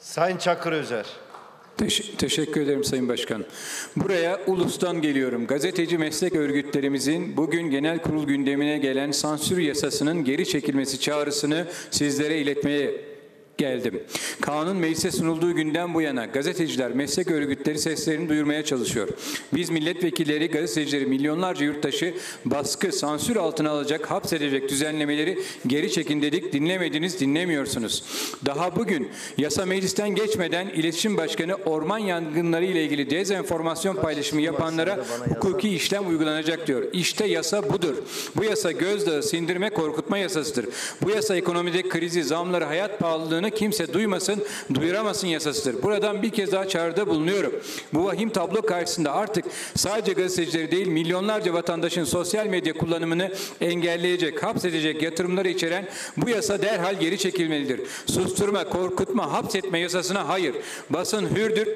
Sayın Çakır Özer. Teş- teşekkür ederim Sayın Başkan. Buraya Ulus'tan geliyorum. Gazeteci meslek örgütlerimizin bugün genel kurul gündemine gelen sansür yasasının geri çekilmesi çağrısını sizlere iletmeye geldim. Kanun meclise sunulduğu günden bu yana gazeteciler, meslek örgütleri seslerini duyurmaya çalışıyor. Biz milletvekilleri, gazetecileri, milyonlarca yurttaşı baskı, sansür altına alacak, hapsedecek düzenlemeleri geri çekin dedik. Dinlemediniz, dinlemiyorsunuz. Daha bugün yasa meclisten geçmeden İletişim Başkanı orman yangınları ile ilgili dezenformasyon paylaşımı yapanlara hukuki işlem uygulanacak diyor. İşte yasa budur. Bu yasa gözdağı, sindirme, korkutma yasasıdır. Bu yasa ekonomideki krizi, zamları, hayat pahalılığını kimse duymasın, duyuramasın yasasıdır. Buradan bir kez daha çağrıda bulunuyorum. Bu vahim tablo karşısında artık sadece gazetecileri değil milyonlarca vatandaşın sosyal medya kullanımını engelleyecek, hapsedecek yatırımları içeren bu yasa derhal geri çekilmelidir. Susturma, korkutma, hapsetme yasasına hayır. Basın hürdür,